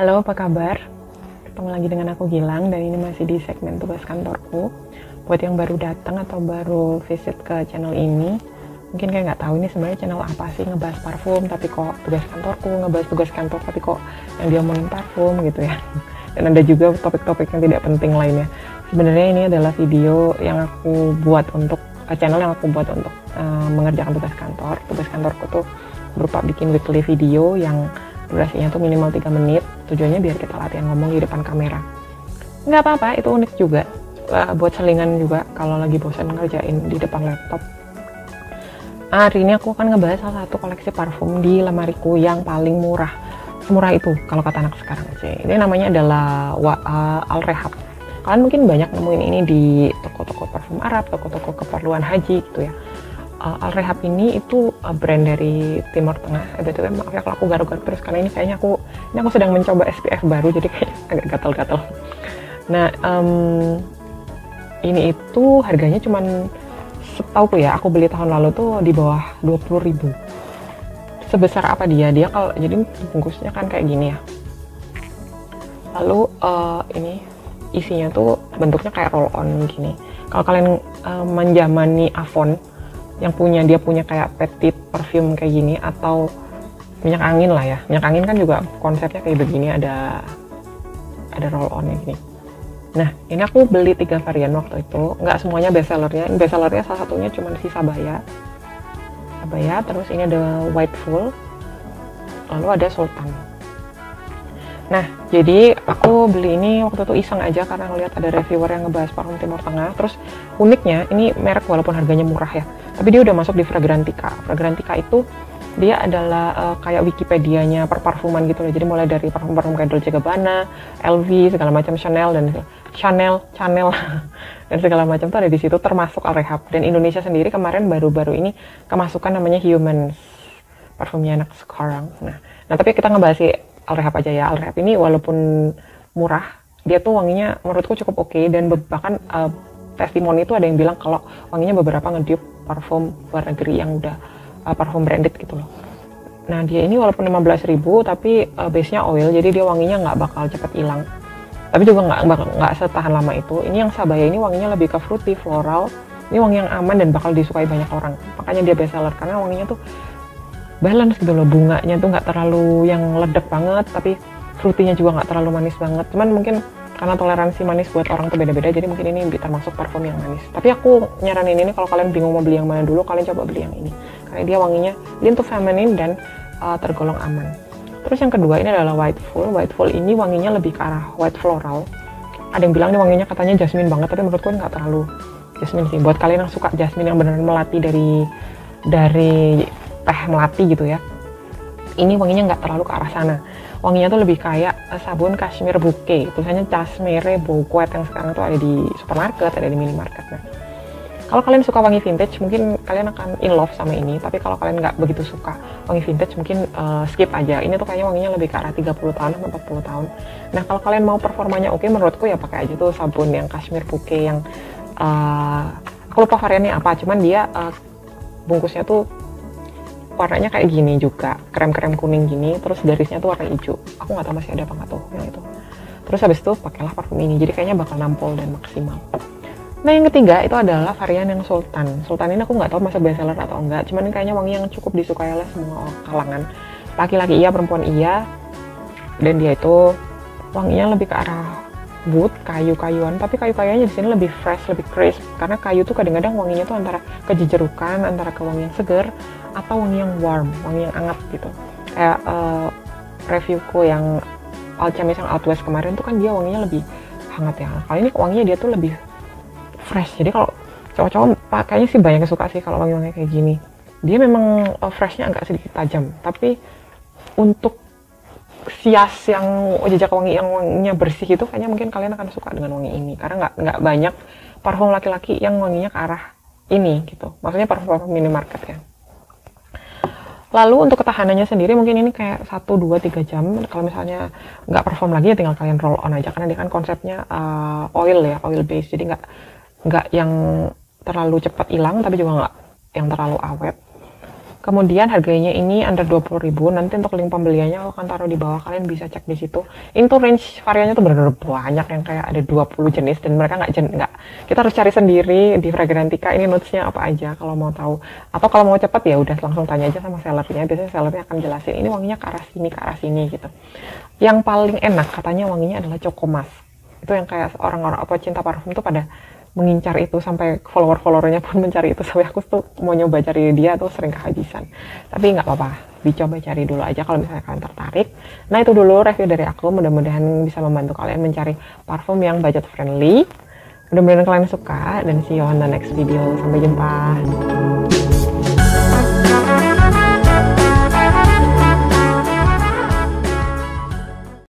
Halo, apa kabar? Ketemu lagi dengan aku Gilang dan ini masih di segmen tugas kantorku. Buat yang baru datang atau baru visit ke channel ini, mungkin kayak nggak tahu ini sebenarnya channel apa sih ngebahas parfum tapi kok tugas kantorku ngebahas tugas kantor tapi kok yang dia ngomongin parfum gitu ya. Dan ada juga topik-topik yang tidak penting lainnya. Sebenarnya ini adalah video yang aku buat untuk uh, channel yang aku buat untuk uh, mengerjakan tugas kantor. Tugas kantorku tuh berupa bikin weekly video yang durasinya tuh minimal 3 menit. Tujuannya biar kita latihan ngomong di depan kamera. Nggak apa-apa itu unik juga. Buat selingan juga kalau lagi bosan ngerjain di depan laptop. Ah, hari ini aku akan ngebahas salah satu koleksi parfum di lemariku yang paling murah. Semurah itu kalau kata anak sekarang sih ini namanya adalah uh, Al Rehab kalian mungkin banyak nemuin ini di toko-toko parfum Arab toko-toko keperluan haji gitu ya uh, Al Rehab ini itu uh, brand dari Timur Tengah. Eh, betul maaf ya kalau aku garuk-garuk terus karena ini kayaknya aku ini aku sedang mencoba SPF baru jadi kayak agak gatal-gatal. Nah, um, ini itu harganya cuman setahu ya, aku beli tahun lalu tuh di bawah 20 ribu. Sebesar apa dia? Dia kalau jadi bungkusnya kan kayak gini ya. Lalu uh, ini isinya tuh bentuknya kayak roll on gini. Kalau kalian uh, menjamani Avon, yang punya dia punya kayak petit perfume kayak gini atau minyak angin lah ya. Minyak angin kan juga konsepnya kayak begini ada ada roll on gini. Nah ini aku beli tiga varian waktu itu. Nggak semuanya best sellernya best sellernya salah satunya cuma si Sabaya. Sabaya terus ini ada White Full lalu ada Sultan Nah, jadi aku beli ini waktu itu iseng aja karena ngeliat ada reviewer yang ngebahas parfum Timur Tengah. Terus uniknya, ini merek walaupun harganya murah ya, tapi dia udah masuk di Fragrantica. Fragrantica itu dia adalah uh, kayak Wikipedia-nya perparfuman gitu loh. Jadi mulai dari parfum-parfum kayak Dolce Gabbana, LV, segala macam Chanel dan Chanel, Chanel dan segala macam tuh ada di situ termasuk Al. Dan Indonesia sendiri kemarin baru-baru ini kemasukan namanya Humans parfumnya anak sekarang. Nah, nah tapi kita ngebahas sih Al Rehab aja ya. Al Rehab ini walaupun murah, dia tuh wanginya menurutku cukup oke okay, dan bahkan uh, testimoni itu ada yang bilang kalau wanginya beberapa ngediup parfum luar negeri yang udah uh, parfum branded gitu loh. Nah dia ini walaupun 15.000 tapi uh, base-nya oil jadi dia wanginya nggak bakal cepet hilang. Tapi juga nggak nggak setahan lama itu. Ini yang Sabaya ini wanginya lebih ke fruity, floral. Ini wangi yang aman dan bakal disukai banyak orang. Makanya dia best seller karena wanginya tuh balance gitu loh. Bunganya tuh nggak terlalu yang ledek banget tapi fruitynya juga nggak terlalu manis banget. Cuman mungkin karena toleransi manis buat orang tuh beda-beda jadi mungkin ini termasuk parfum yang manis. Tapi aku nyaranin ini kalau kalian bingung mau beli yang mana dulu kalian coba beli yang ini. Karena dia wanginya dia untuk feminine dan uh, tergolong aman. Terus yang kedua ini adalah white full. White full ini wanginya lebih ke arah white floral. Ada yang bilang ini wanginya katanya jasmine banget tapi menurutku nggak terlalu jasmine sih. Buat kalian yang suka jasmine yang benar-benar melati dari dari teh melati gitu ya. Ini wanginya nggak terlalu ke arah sana. Wanginya tuh lebih kayak sabun cashmere bouquet tulisannya cashmere bouquet yang sekarang tuh ada di supermarket ada di minimarket. Nah kalau kalian suka wangi vintage mungkin kalian akan in love sama ini. Tapi kalau kalian nggak begitu suka wangi vintage mungkin uh, skip aja. Ini tuh kayaknya wanginya lebih ke arah 30 tahun atau 40 tahun. Nah kalau kalian mau performanya oke okay, menurutku ya pakai aja tuh sabun yang cashmere bouquet yang uh, aku lupa variannya apa. Cuman dia uh, bungkusnya tuh warnanya kayak gini juga krem-krem kuning gini terus garisnya tuh warna hijau. Aku nggak tahu masih ada apa nggak tuh yang itu. Terus habis itu pakailah parfum ini jadi kayaknya bakal nampol dan maksimal. Nah yang ketiga itu adalah varian yang sultan. Sultan ini aku nggak tahu masuk bestseller atau enggak cuman kayaknya wangi yang cukup disukai oleh semua kalangan. Laki-laki iya perempuan iya dan dia itu wanginya lebih ke arah wood kayu-kayuan tapi kayu-kayuannya di sini lebih fresh lebih crisp karena kayu tuh kadang-kadang wanginya tuh antara kejejerukan antara ke wangi yang seger atau wangi yang warm, wangi yang hangat gitu. Kayak uh, reviewku yang Alchemist yang Outwest kemarin tuh kan dia wanginya lebih hangat ya. Kali ini wanginya dia tuh lebih fresh. Jadi kalau cowok-cowok pakainya sih banyak yang suka sih kalau wangi-wangi kayak gini. Dia memang uh, freshnya agak sedikit tajam, tapi untuk sias yang jejak wangi yang wanginya bersih itu kayaknya mungkin kalian akan suka dengan wangi ini karena nggak nggak banyak parfum laki-laki yang wanginya ke arah ini gitu maksudnya parfum minimarket ya Lalu untuk ketahanannya sendiri mungkin ini kayak 1, 2, 3 jam. Kalau misalnya nggak perform lagi ya tinggal kalian roll on aja. Karena dia kan konsepnya uh, oil ya, oil base. Jadi nggak nggak yang terlalu cepat hilang tapi juga nggak yang terlalu awet. Kemudian harganya ini under 20.000. Nanti untuk link pembeliannya aku akan taruh di bawah. Kalian bisa cek di situ. Ini tuh range variannya tuh benar-benar banyak yang kayak ada 20 jenis dan mereka nggak nggak kita harus cari sendiri di Fragrantica ini notesnya apa aja kalau mau tahu. Atau kalau mau cepat ya udah langsung tanya aja sama sellernya. Biasanya sellernya akan jelasin ini wanginya ke arah sini ke arah sini gitu. Yang paling enak katanya wanginya adalah Chocomas. Itu yang kayak orang-orang apa cinta parfum tuh pada mengincar itu sampai follower-followernya pun mencari itu. Sampai aku tuh mau nyoba cari dia tuh sering kehabisan. Tapi nggak apa-apa dicoba cari dulu aja kalau misalnya kalian tertarik. Nah itu dulu review dari aku. Mudah-mudahan bisa membantu kalian mencari parfum yang budget friendly. Mudah-mudahan kalian suka dan see you on the next video. Sampai jumpa